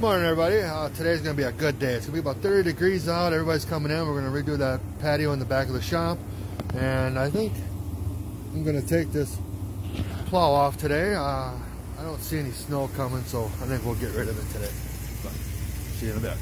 Good morning, everybody. Uh, today's going to be a good day. It's going to be about 30 degrees out. Everybody's coming in. We're going to redo that patio in the back of the shop. And I think I'm going to take this plow off today. Uh, I don't see any snow coming, so I think we'll get rid of it today. But see you in a bit.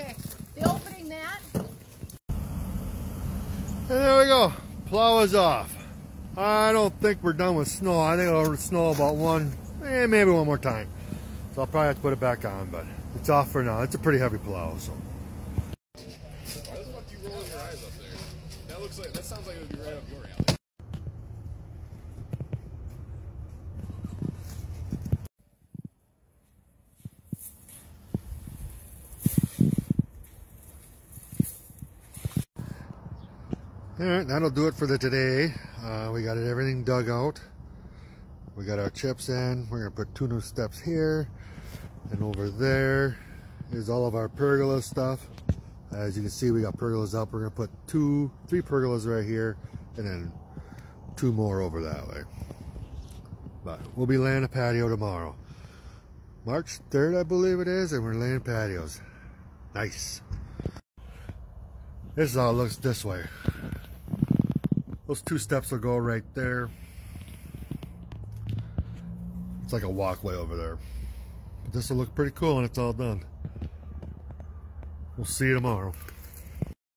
Okay, the opening mat. And there we go. Plow is off. I don't think we're done with snow. I think it'll snow about one, eh, maybe one more time. So I'll probably have to put it back on, but it's off for now. It's a pretty heavy plow, so. Why the fuck you rolling your eyes up there? That looks like that sounds like it would be right up your alley. All right, that'll do it for the today. Uh, we got everything dug out. We got our chips in. We're gonna put two new steps here. And over there is all of our pergola stuff. As you can see, we got pergolas up. We're gonna put two, three pergolas right here, and then two more over that way. But we'll be laying a patio tomorrow. March 3rd, I believe it is, and we're laying patios. Nice. This it looks this way. Those two steps will go right there. It's like a walkway over there. But this will look pretty cool when it's all done. We'll see you tomorrow.